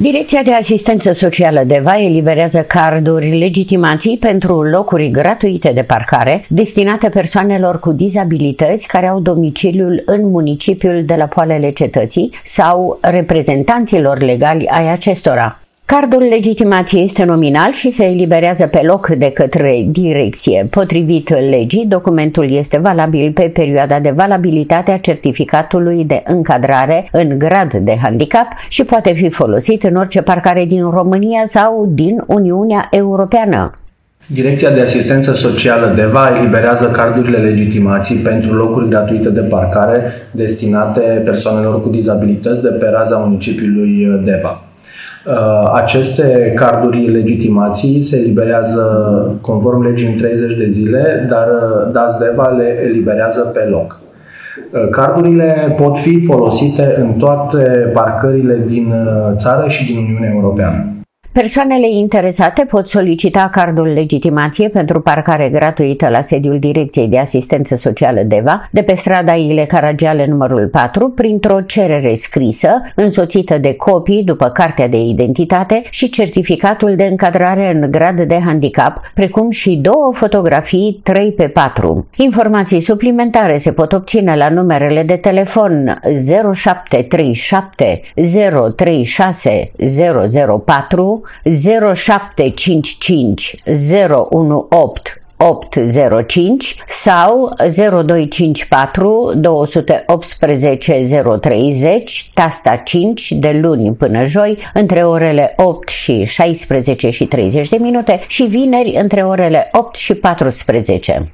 Direcția de Asistență Socială DEVA eliberează carduri legitimații pentru locuri gratuite de parcare destinate persoanelor cu dizabilități care au domiciliul în municipiul de la poalele cetății sau reprezentanților legali ai acestora. Cardul legitimației este nominal și se eliberează pe loc de către direcție. Potrivit legii, documentul este valabil pe perioada de valabilitate a certificatului de încadrare în grad de handicap și poate fi folosit în orice parcare din România sau din Uniunea Europeană. Direcția de Asistență Socială DEVA eliberează cardurile legitimații pentru locuri gratuite de parcare destinate persoanelor cu dizabilități de pe raza municipiului DEVA. Uh, aceste carduri legitimații se eliberează conform legii în 30 de zile, dar uh, DASDEVA le eliberează pe loc. Uh, cardurile pot fi folosite în toate parcările din țară și din Uniunea Europeană. Persoanele interesate pot solicita cardul legitimație pentru parcare gratuită la sediul Direcției de Asistență Socială DEVA de pe strada Ile Caragiale numărul 4 printr-o cerere scrisă însoțită de copii după cartea de identitate și certificatul de încadrare în grad de handicap, precum și două fotografii 3 pe 4. Informații suplimentare se pot obține la numerele de telefon 0737 036 004 0755 018 805 sau 0254 218 030, tasta 5 de luni până joi, între orele 8 și 16 și 30 de minute și vineri între orele 8 și 14.